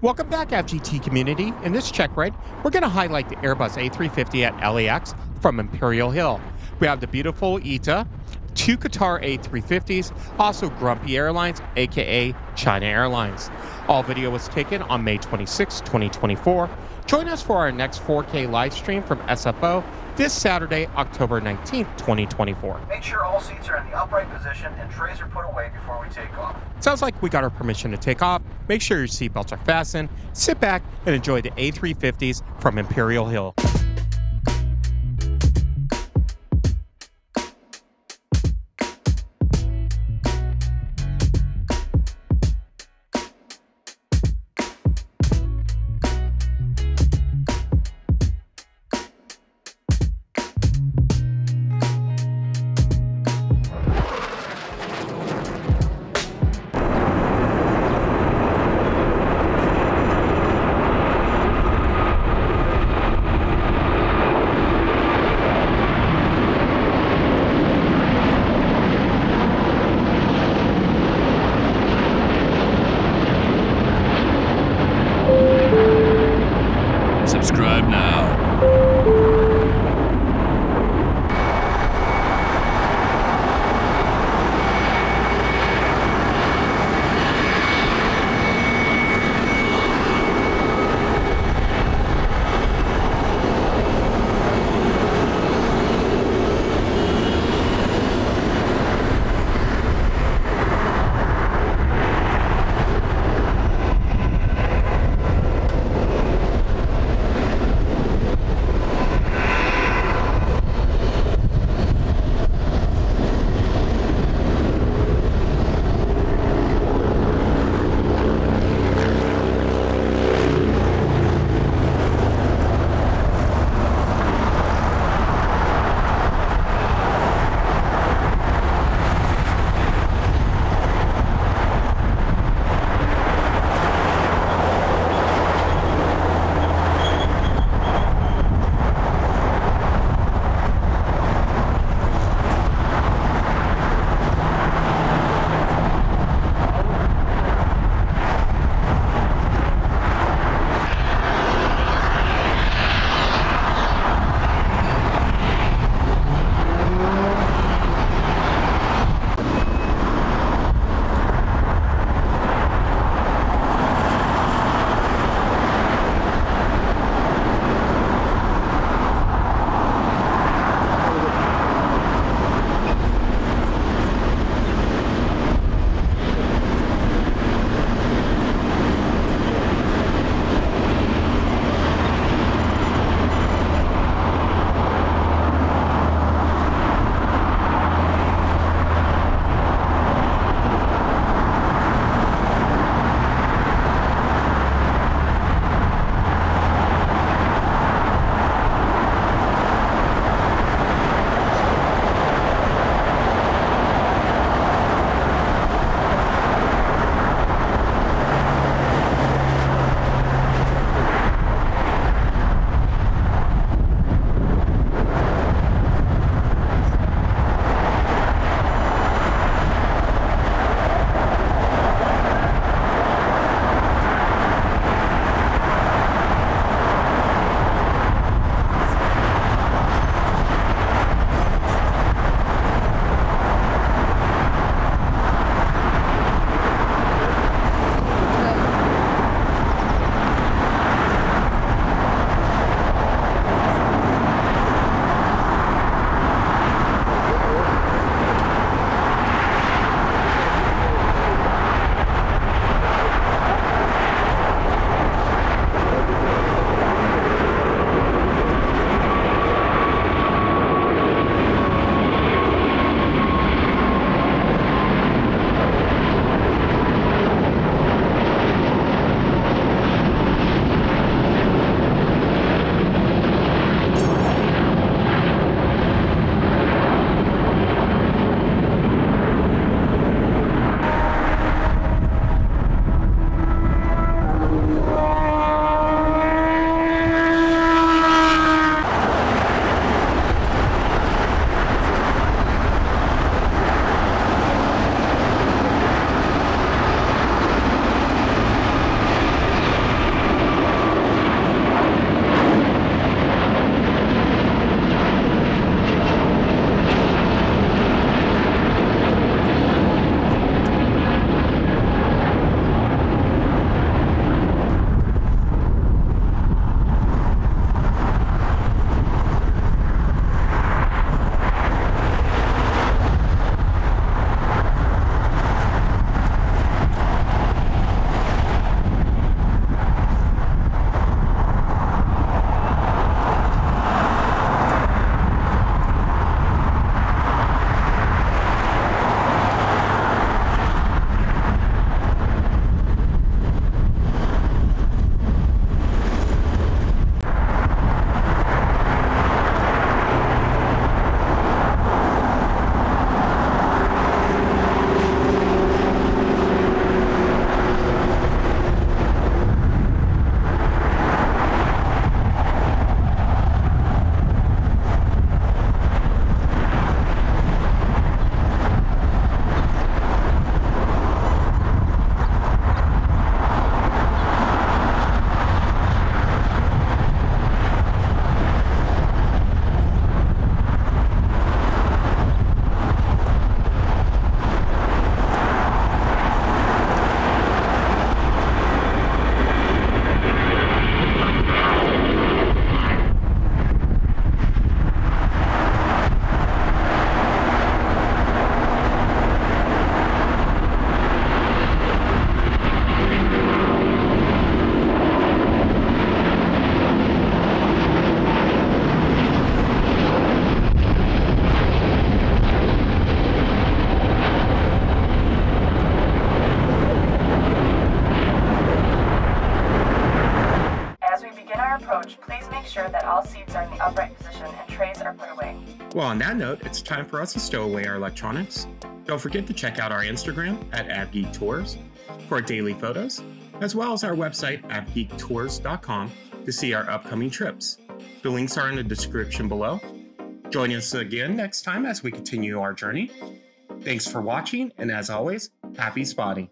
Welcome back, AVGT community. In this check ride, we're going to highlight the Airbus A350 at LAX from Imperial Hill. We have the beautiful ITA, two Qatar A350s, also Grumpy Airlines, aka China Airlines. All video was taken on May 26, 2024. Join us for our next 4K live stream from SFO this Saturday, October 19th, 2024. Make sure all seats are in the upright position and trays are put away before we take off. Sounds like we got our permission to take off. Make sure your seatbelts are fastened. Sit back and enjoy the A350s from Imperial Hill. Sure that all seats are in the upright position and trays are put away. Well, on that note, it's time for us to stow away our electronics. Don't forget to check out our Instagram at AvGeekTours for daily photos, as well as our website, avgeektours.com, to see our upcoming trips. The links are in the description below. Join us again next time as we continue our journey. Thanks for watching, and as always, happy spotting.